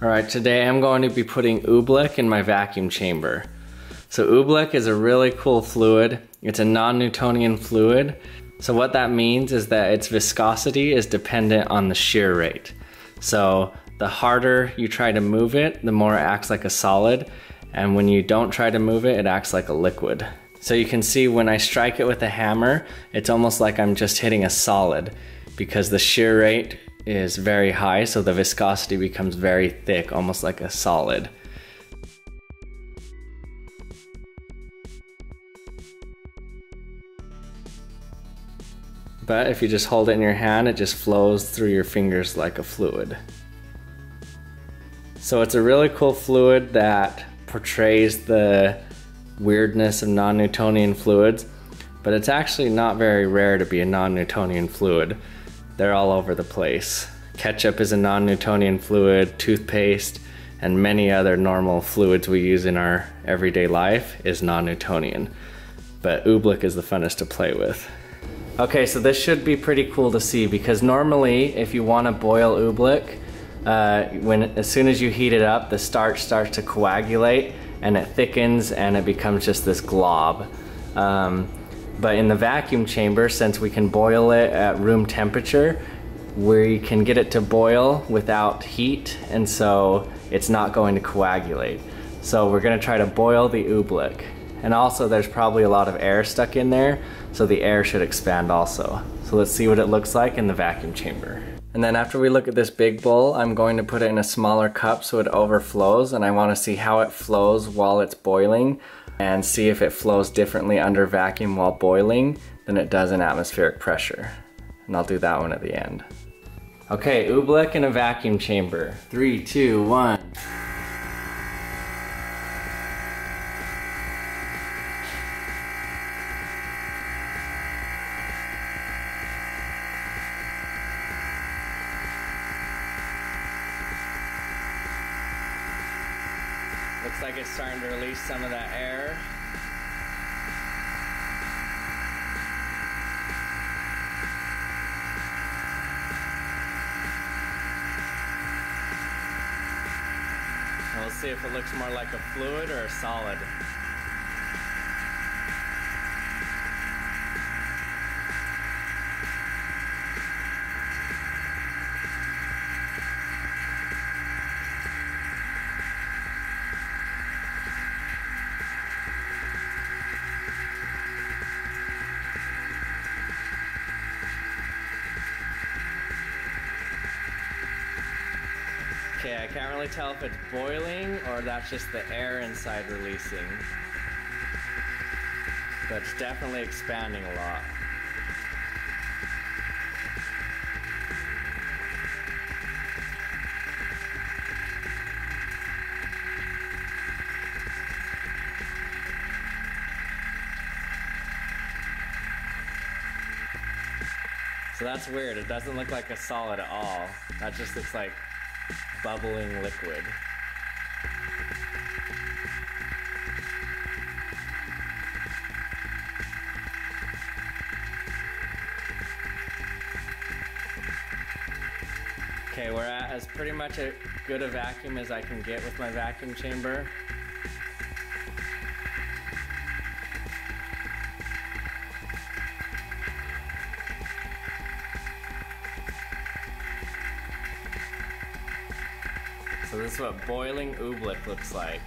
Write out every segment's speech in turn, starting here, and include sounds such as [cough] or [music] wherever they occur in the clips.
All right, today I'm going to be putting oobleck in my vacuum chamber. So oobleck is a really cool fluid. It's a non-Newtonian fluid. So what that means is that its viscosity is dependent on the shear rate. So the harder you try to move it, the more it acts like a solid. And when you don't try to move it, it acts like a liquid. So you can see when I strike it with a hammer, it's almost like I'm just hitting a solid because the shear rate is very high, so the viscosity becomes very thick, almost like a solid. But if you just hold it in your hand, it just flows through your fingers like a fluid. So it's a really cool fluid that portrays the weirdness of non-Newtonian fluids, but it's actually not very rare to be a non-Newtonian fluid. They're all over the place. Ketchup is a non-Newtonian fluid, toothpaste, and many other normal fluids we use in our everyday life is non-Newtonian. But oobleck is the funnest to play with. Okay, so this should be pretty cool to see because normally if you want to boil oobleck, uh, when as soon as you heat it up, the starch starts to coagulate and it thickens and it becomes just this glob. Um, but in the vacuum chamber, since we can boil it at room temperature, we can get it to boil without heat, and so it's not going to coagulate. So we're gonna try to boil the oobleck. And also there's probably a lot of air stuck in there, so the air should expand also. So let's see what it looks like in the vacuum chamber. And then after we look at this big bowl, I'm going to put it in a smaller cup so it overflows and I wanna see how it flows while it's boiling and see if it flows differently under vacuum while boiling than it does in atmospheric pressure. And I'll do that one at the end. Okay, oobleck in a vacuum chamber. Three, two, one. Looks like it's starting to release some of that air. we'll see if it looks more like a fluid or a solid. Okay, I can't really tell if it's boiling or that's just the air inside releasing. But it's definitely expanding a lot. So that's weird. It doesn't look like a solid at all. That just looks like bubbling liquid. Okay, we're at as pretty much a good a vacuum as I can get with my vacuum chamber. What boiling oobleck looks like.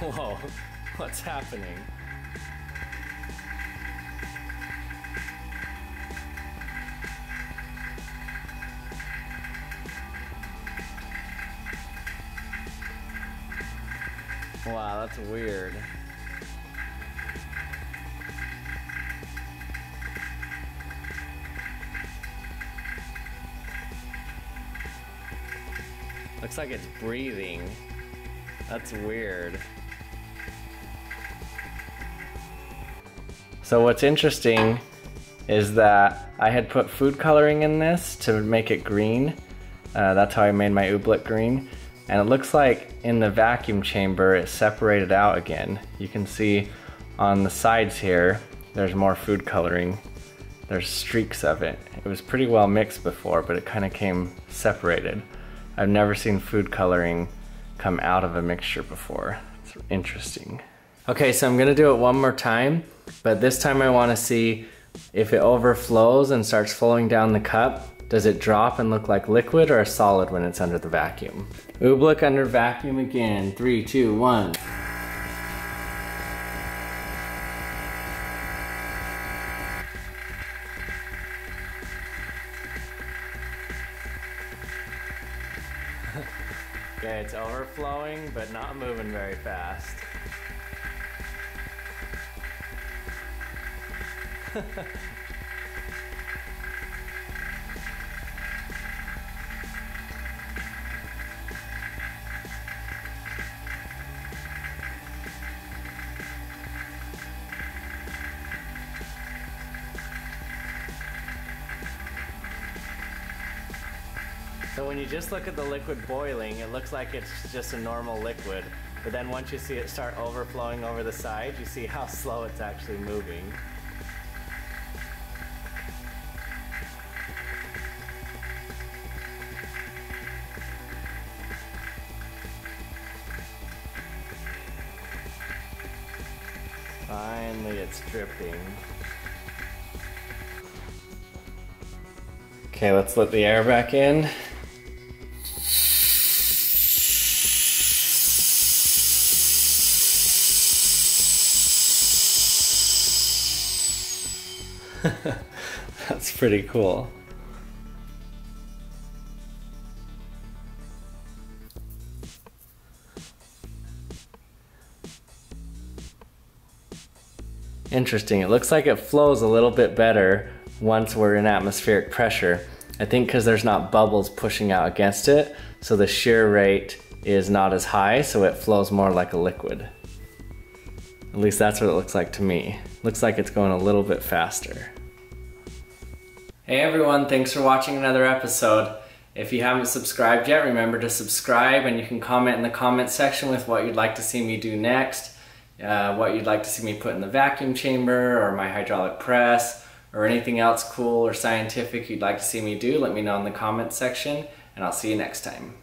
Whoa, [laughs] what's happening? Wow, that's weird. Looks like it's breathing. That's weird. So what's interesting is that I had put food coloring in this to make it green. Uh, that's how I made my oobleck green. And it looks like in the vacuum chamber it separated out again. You can see on the sides here, there's more food coloring. there's streaks of it. It was pretty well mixed before, but it kind of came separated. I've never seen food coloring come out of a mixture before. It's interesting. Okay, so I'm gonna do it one more time, but this time I wanna see if it overflows and starts flowing down the cup, does it drop and look like liquid or a solid when it's under the vacuum? Oobleck under vacuum again. Three, two, one. Okay, it's overflowing, but not moving very fast. [laughs] So when you just look at the liquid boiling, it looks like it's just a normal liquid. But then once you see it start overflowing over the side, you see how [laughs] slow it's actually moving. Finally, it's dripping. Okay, let's let the air back in. [laughs] That's pretty cool. Interesting. It looks like it flows a little bit better once we're in atmospheric pressure. I think because there's not bubbles pushing out against it, so the shear rate is not as high, so it flows more like a liquid. At least that's what it looks like to me. Looks like it's going a little bit faster. Hey everyone, thanks for watching another episode. If you haven't subscribed yet, remember to subscribe and you can comment in the comment section with what you'd like to see me do next, uh, what you'd like to see me put in the vacuum chamber or my hydraulic press, or anything else cool or scientific you'd like to see me do, let me know in the comment section, and I'll see you next time.